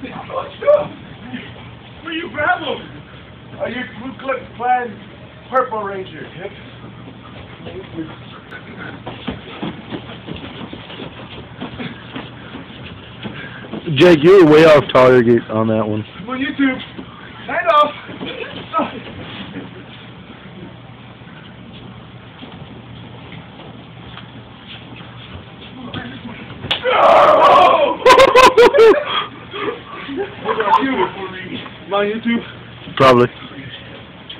Where are you grab him? Are you Ku Klux Klan Purple Ranger? Yep. Jake, you were way off target on that one. On YouTube. Hand off. Probably.